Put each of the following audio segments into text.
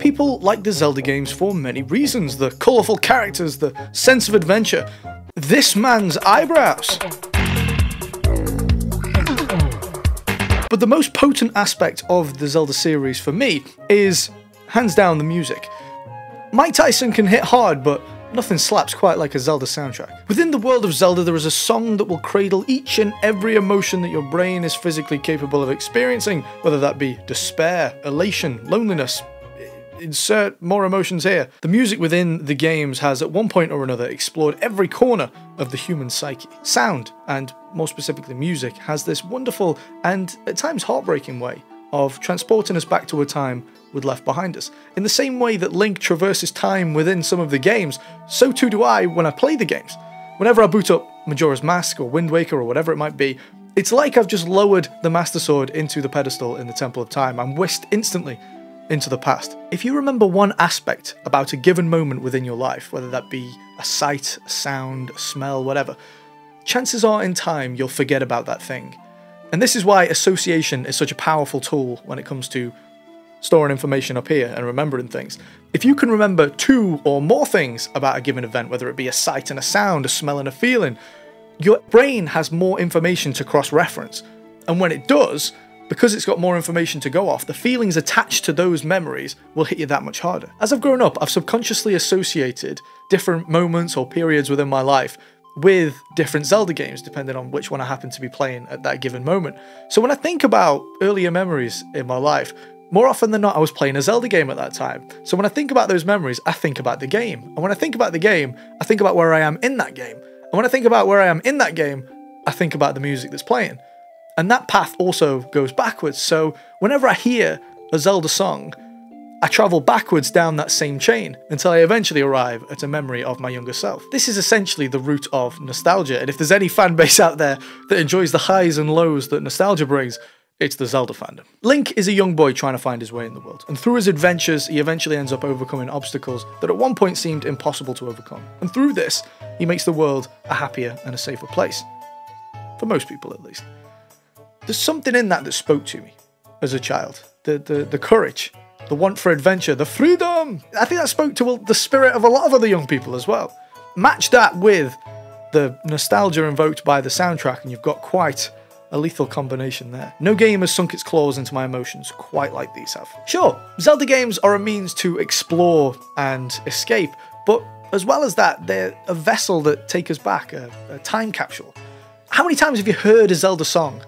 People like the Zelda games for many reasons the colourful characters, the sense of adventure. This man's eyebrows. But the most potent aspect of the Zelda series for me is, hands down, the music. Mike Tyson can hit hard, but nothing slaps quite like a Zelda soundtrack. Within the world of Zelda, there is a song that will cradle each and every emotion that your brain is physically capable of experiencing, whether that be despair, elation, loneliness, insert more emotions here. The music within the games has, at one point or another, explored every corner of the human psyche. Sound, and more specifically music, has this wonderful and at times heartbreaking way of transporting us back to a time we'd left behind us. In the same way that Link traverses time within some of the games, so too do I when I play the games. Whenever I boot up Majora's Mask or Wind Waker or whatever it might be, it's like I've just lowered the Master Sword into the pedestal in the Temple of Time. I'm whisked instantly into the past. If you remember one aspect about a given moment within your life, whether that be a sight, a sound, a smell, whatever, chances are in time you'll forget about that thing. And this is why association is such a powerful tool when it comes to storing information up here and remembering things. If you can remember two or more things about a given event, whether it be a sight and a sound, a smell and a feeling, your brain has more information to cross reference. And when it does, because it's got more information to go off, the feelings attached to those memories will hit you that much harder. As I've grown up, I've subconsciously associated different moments or periods within my life with different Zelda games, depending on which one I happen to be playing at that given moment. So when I think about earlier memories in my life, more often than not, I was playing a Zelda game at that time. So when I think about those memories, I think about the game. And when I think about the game, I think about where I am in that game. And when I think about where I am in that game, I think about the music that's playing. And that path also goes backwards. So whenever I hear a Zelda song, I travel backwards down that same chain until I eventually arrive at a memory of my younger self. This is essentially the root of nostalgia, and if there's any fan base out there that enjoys the highs and lows that nostalgia brings, it's the Zelda fandom. Link is a young boy trying to find his way in the world, and through his adventures, he eventually ends up overcoming obstacles that at one point seemed impossible to overcome. And through this, he makes the world a happier and a safer place. For most people, at least there's something in that that spoke to me as a child. The, the, the courage, the want for adventure, the freedom. I think that spoke to the spirit of a lot of other young people as well. Match that with the nostalgia invoked by the soundtrack, and you've got quite a lethal combination there. No game has sunk its claws into my emotions quite like these have. Sure, Zelda games are a means to explore and escape, but as well as that, they're a vessel that take us back, a, a time capsule. How many times have you heard a Zelda song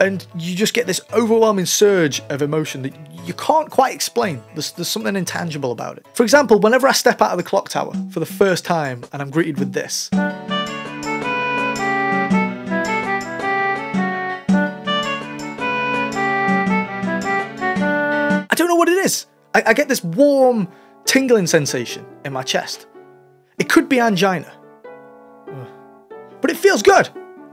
and you just get this overwhelming surge of emotion that you can't quite explain. There's, there's something intangible about it. For example, whenever I step out of the clock tower for the first time and I'm greeted with this. I don't know what it is. I, I get this warm, tingling sensation in my chest. It could be angina, but it feels good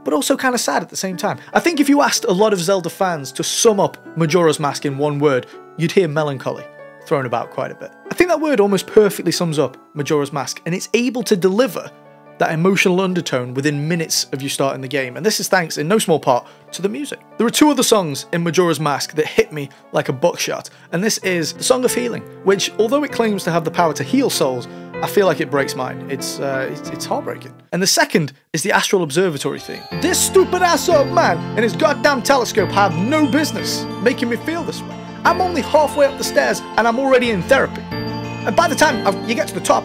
but also kind of sad at the same time. I think if you asked a lot of Zelda fans to sum up Majora's Mask in one word, you'd hear melancholy thrown about quite a bit. I think that word almost perfectly sums up Majora's Mask, and it's able to deliver that emotional undertone within minutes of you starting the game, and this is thanks in no small part to the music. There are two other songs in Majora's Mask that hit me like a buckshot, and this is the Song of Healing, which, although it claims to have the power to heal souls, I feel like it breaks mine. It's, uh, it's, it's heartbreaking. And the second is the Astral Observatory theme. This stupid ass old man and his goddamn telescope have no business making me feel this way. I'm only halfway up the stairs and I'm already in therapy. And by the time you get to the top,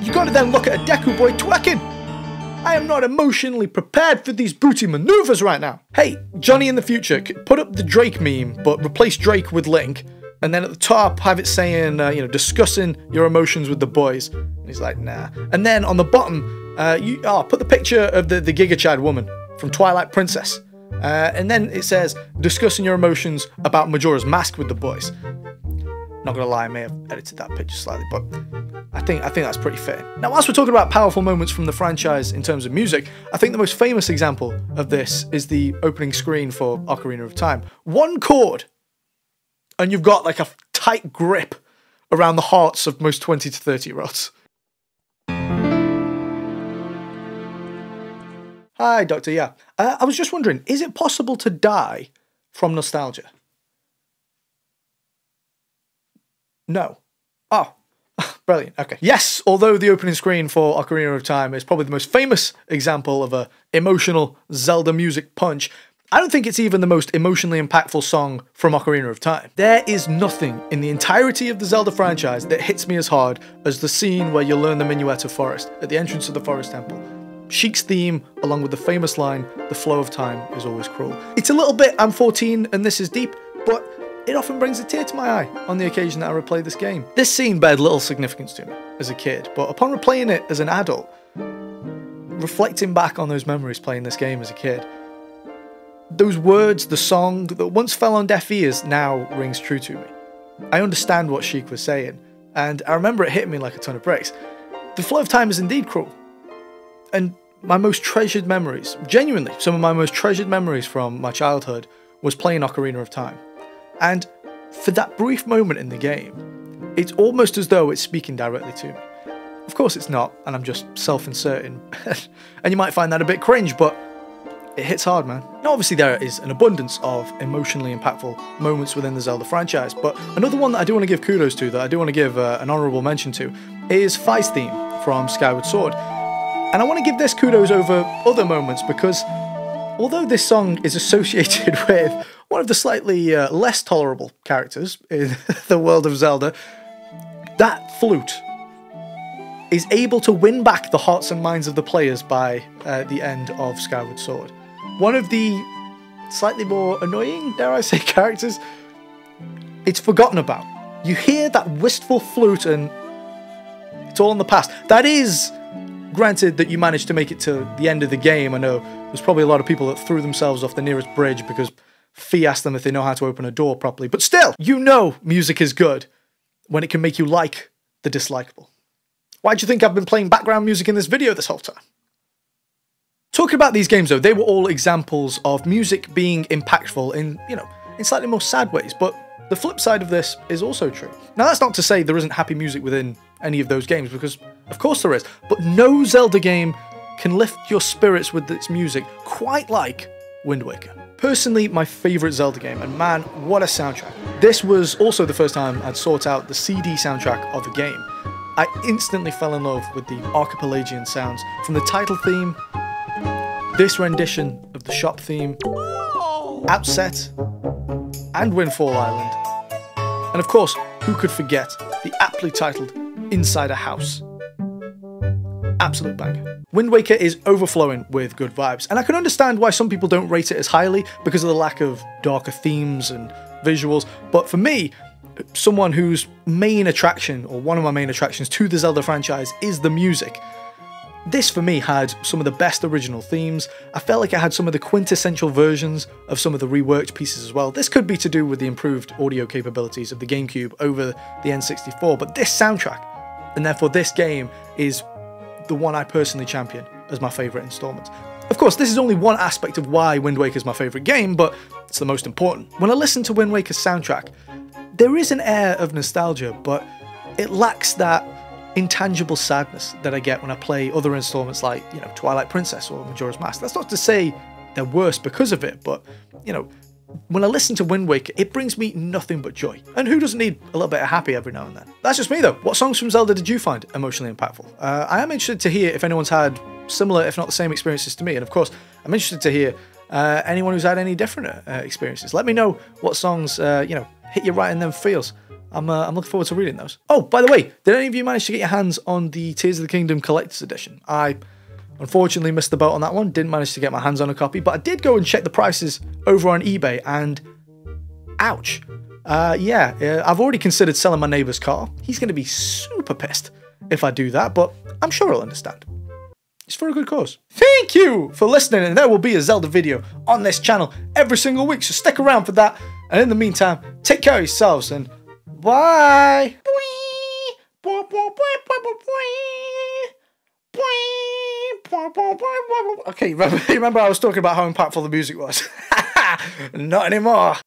you gotta then look at a Deku boy twerking. I am not emotionally prepared for these booty maneuvers right now. Hey, Jonny in the future, put up the Drake meme, but replace Drake with Link and then at the top have it saying, uh, you know, discussing your emotions with the boys. And he's like, nah. And then on the bottom, uh, you oh, put the picture of the, the Giga Chad woman from Twilight Princess. Uh, and then it says, discussing your emotions about Majora's Mask with the boys. Not gonna lie, I may have edited that picture slightly, but I think I think that's pretty fair. Now, whilst we're talking about powerful moments from the franchise in terms of music, I think the most famous example of this is the opening screen for Ocarina of Time. One chord and you've got like a tight grip around the hearts of most 20 to 30 year olds. Hi, Doctor. Yeah. Uh, I was just wondering is it possible to die from nostalgia? No. Oh, brilliant. Okay. Yes, although the opening screen for Ocarina of Time is probably the most famous example of a emotional Zelda music punch, I don't think it's even the most emotionally impactful song from Ocarina of Time. There is nothing in the entirety of the Zelda franchise that hits me as hard as the scene where you learn the Minuet of Forest at the entrance of the Forest Temple. Sheik's theme, along with the famous line, the flow of time is always cruel. It's a little bit I'm 14 and this is deep, but it often brings a tear to my eye on the occasion that I replay this game. This scene bared little significance to me as a kid, but upon replaying it as an adult, reflecting back on those memories playing this game as a kid, those words, the song that once fell on deaf ears now rings true to me. I understand what Sheik was saying, and I remember it hitting me like a ton of bricks. The flow of time is indeed cruel. And my most treasured memories, genuinely, some of my most treasured memories from my childhood was playing Ocarina of Time. And for that brief moment in the game, it's almost as though it's speaking directly to me. Of course it's not, and I'm just self-inserting. and you might find that a bit cringe, but it hits hard, man. Now, obviously, there is an abundance of emotionally impactful moments within the Zelda franchise, but another one that I do want to give kudos to, that I do want to give uh, an honourable mention to, is Fi's theme from Skyward Sword. And I want to give this kudos over other moments because although this song is associated with one of the slightly uh, less tolerable characters in the world of Zelda, that flute is able to win back the hearts and minds of the players by uh, the end of Skyward Sword one of the slightly more annoying, dare I say, characters, it's forgotten about. You hear that wistful flute and it's all in the past. That is granted that you managed to make it to the end of the game. I know there's probably a lot of people that threw themselves off the nearest bridge because Fi asked them if they know how to open a door properly. But still, you know music is good when it can make you like the dislikable. Why do you think I've been playing background music in this video this whole time? Talking about these games though, they were all examples of music being impactful in, you know, in slightly more sad ways, but the flip side of this is also true. Now that's not to say there isn't happy music within any of those games, because of course there is, but no Zelda game can lift your spirits with its music quite like Wind Waker. Personally, my favourite Zelda game, and man, what a soundtrack. This was also the first time I'd sought out the CD soundtrack of a game. I instantly fell in love with the archipelagian sounds, from the title theme this rendition of the shop theme, Outset, and Windfall Island. And of course, who could forget the aptly titled Inside a House? Absolute banger. Wind Waker is overflowing with good vibes, and I can understand why some people don't rate it as highly because of the lack of darker themes and visuals, but for me, someone whose main attraction, or one of my main attractions to the Zelda franchise, is the music. This for me had some of the best original themes. I felt like it had some of the quintessential versions of some of the reworked pieces as well. This could be to do with the improved audio capabilities of the GameCube over the N64, but this soundtrack, and therefore this game, is the one I personally champion as my favourite installment. Of course, this is only one aspect of why Wind Waker is my favourite game, but it's the most important. When I listen to Wind Waker's soundtrack, there is an air of nostalgia, but it lacks that intangible sadness that I get when I play other installments like, you know, Twilight Princess or Majora's Mask. That's not to say they're worse because of it, but, you know, when I listen to Wind Waker, it brings me nothing but joy. And who doesn't need a little bit of happy every now and then? That's just me though. What songs from Zelda did you find emotionally impactful? Uh, I am interested to hear if anyone's had similar, if not the same experiences to me. And of course, I'm interested to hear uh, anyone who's had any different uh, experiences. Let me know what songs, uh, you know, hit you right in them feels. I'm, uh, I'm looking forward to reading those. Oh, by the way, did any of you manage to get your hands on the Tears of the Kingdom Collector's Edition? I unfortunately missed the boat on that one, didn't manage to get my hands on a copy, but I did go and check the prices over on eBay, and ouch. Uh, yeah, uh, I've already considered selling my neighbour's car. He's going to be super pissed if I do that, but I'm sure he'll understand. It's for a good cause. Thank you for listening, and there will be a Zelda video on this channel every single week, so stick around for that. And in the meantime, take care of yourselves and Bye. Okay, remember, remember I was talking about how impactful the music was? Not anymore.